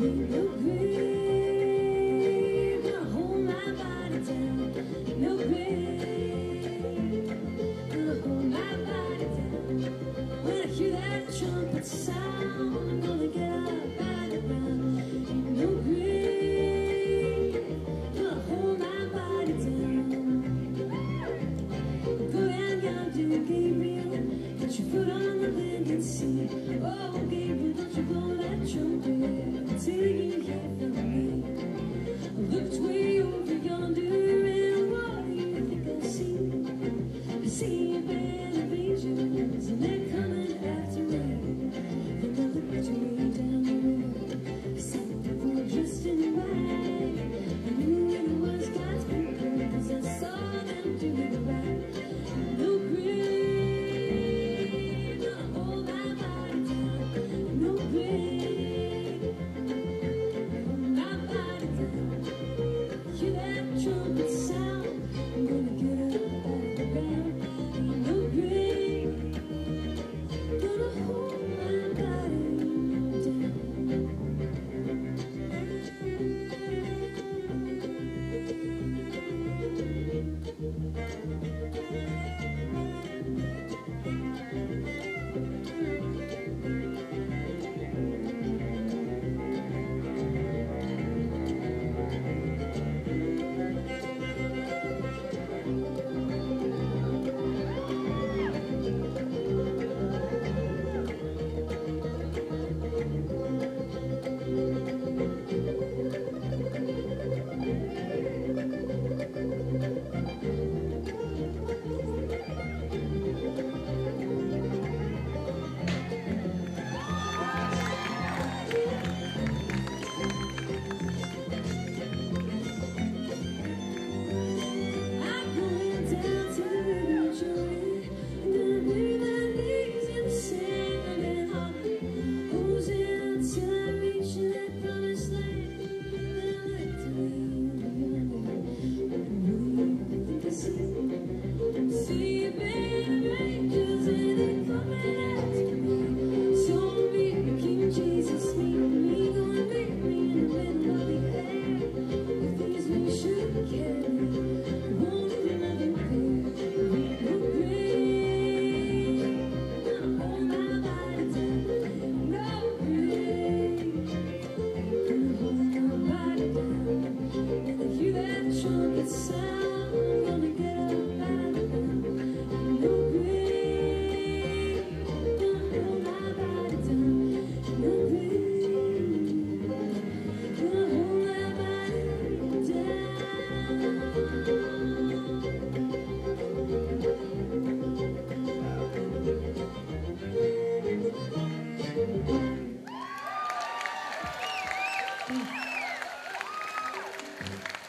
you.